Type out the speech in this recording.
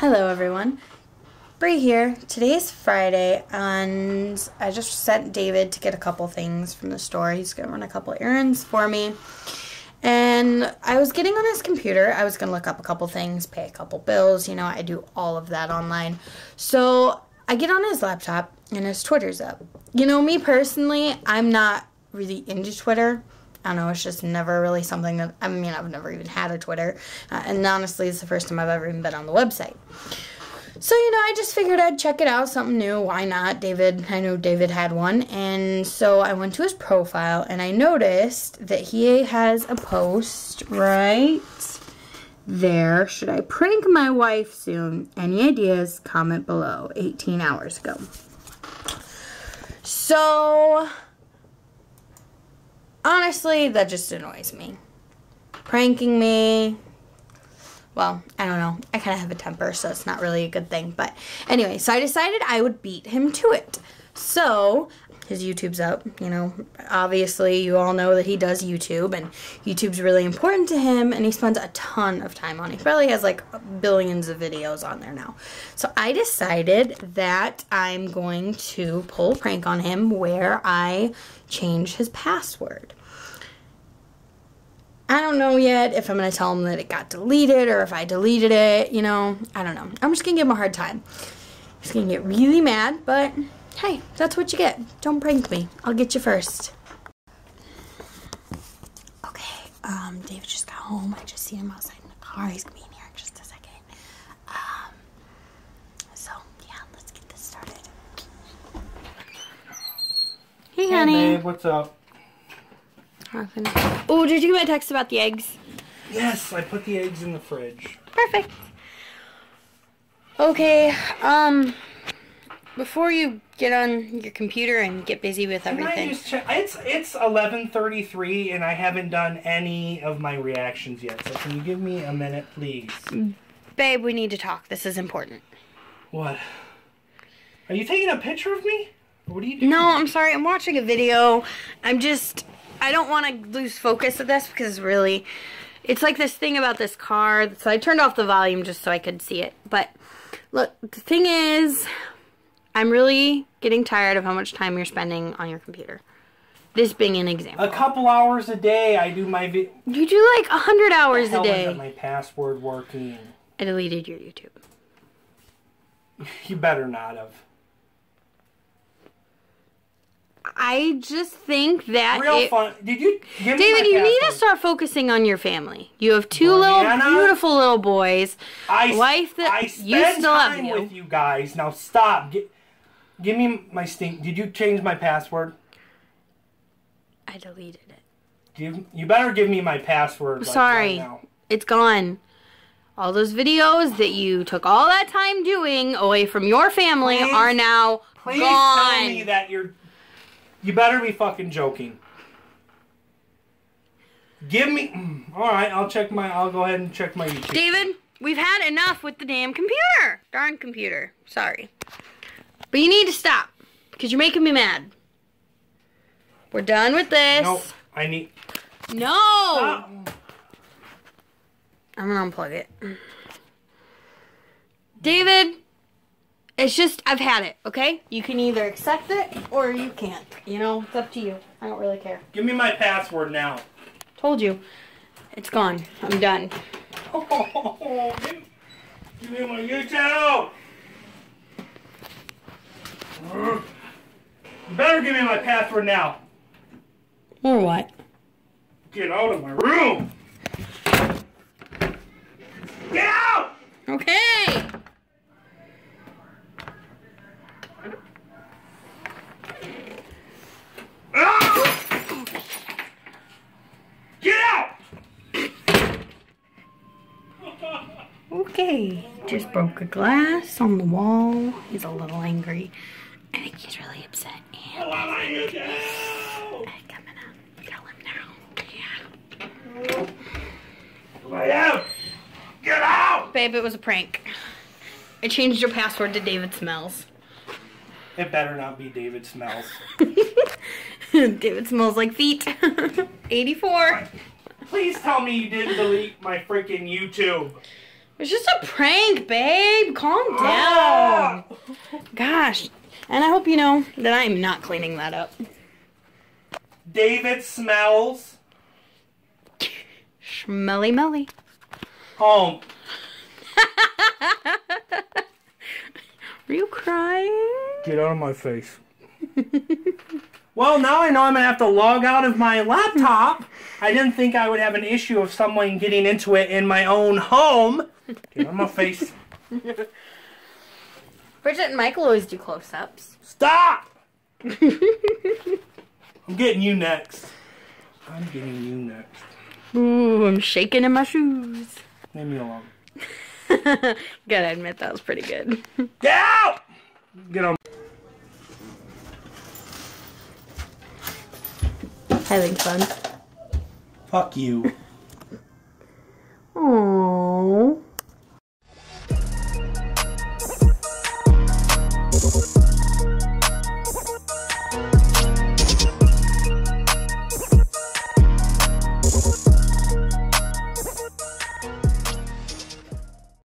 Hello everyone. Bree here. Today's Friday and I just sent David to get a couple things from the store. He's going to run a couple errands for me. And I was getting on his computer. I was going to look up a couple things, pay a couple bills. You know, I do all of that online. So I get on his laptop and his Twitter's up. You know, me personally, I'm not really into Twitter. I don't know, it's just never really something that, I mean, I've never even had a Twitter. Uh, and honestly, it's the first time I've ever even been on the website. So, you know, I just figured I'd check it out, something new. Why not? David, I know David had one. And so I went to his profile and I noticed that he has a post right there. Should I prank my wife soon? Any ideas? Comment below. 18 hours ago. So, honestly, that just annoys me. Pranking me. Well, I don't know. I kind of have a temper, so it's not really a good thing. But anyway, so I decided I would beat him to it. So, his YouTube's up. You know, obviously, you all know that he does YouTube, and YouTube's really important to him, and he spends a ton of time on it. He probably has like billions of videos on there now. So, I decided that I'm going to pull a prank on him where I change his password. I don't know yet if I'm going to tell him that it got deleted or if I deleted it, you know. I don't know. I'm just going to give him a hard time. He's going to get really mad, but hey, that's what you get. Don't prank me. I'll get you first. Okay, um, David just got home. I just see him outside in the car. He's to be in here in just a second. Um, so, yeah, let's get this started. Hey, honey. Hey, babe, what's up? Oh, did you get my text about the eggs? Yes, I put the eggs in the fridge. Perfect. Okay, um, before you get on your computer and get busy with Can I everything, just check? It's it's eleven thirty three, and I haven't done any of my reactions yet. So can you give me a minute, please? babe, we need to talk. This is important. What? Are you taking a picture of me? What are you doing? No, I'm sorry. I'm watching a video. I'm just, I don't want to lose focus of this because really, it's like this thing about this car. So I turned off the volume just so I could see it. But look, the thing is, I'm really getting tired of how much time you're spending on your computer. This being an example. A couple hours a day, I do my. Vi- You do like a hundred hours a day. my password working? I deleted your YouTube. You better not have. I just think that Real it- fun. Did you give David, you need to start focusing on your family. You have two little beautiful little boys. I, wife that I spend to love time you. with you guys. Now stop. Gi- give me my stink. Did you change my password? I deleted it. Give, you better give me my password. like, Sorry. right. It's gone. All those videos that you took all that time doing away from your family Please- are now Please gone. tell me that you're. You better be fucking joking. Give me. mm, All right, I'll check my. I'll go ahead and check my YouTube. David, we've had enough with the damn computer. Darn computer. Sorry. But you need to stop. Because you're making me mad. We're done with this. No, I need. No! Stop. I'm gonna unplug it. David, it's just, I've had it, okay? You can either accept it or you can't. You know, it's up to you. I don't really care. Give me my password now. Told you. It's gone. I'm done. Oh, give, give me my YouTube. You better give me my password now. Or what? Get out of my room. Get out! Okay! Ah! Get out! Okay. Just broke a glass on the wall. He's a little angry. I think he's really upset. I And want my YouTube! I'm gonna tell him now. Yeah. Get out! Get out! Babe, it was a prank. I changed your password to David Smells. It better not be David Smells. David smells like feet. 84. Please tell me you didn't delete my freaking YouTube. It's just a prank, babe. Calm down. Ah! Gosh. And I hope you know that I am not cleaning that up. David smells. Smelly melly. Oh, Are you crying? get out of my face. well, now I know I'm gonna have to log out of my laptop. I didn't think I would have an issue of someone getting into it in my own home. Get out of my face. Bridget and Michael always do close ups. Stop! I'm getting you next. I'm getting you next. Ooh, I'm shaking in my shoes. Leave me alone. Gotta admit, that was pretty good. Get out! Get on. Having fun. Fuck you.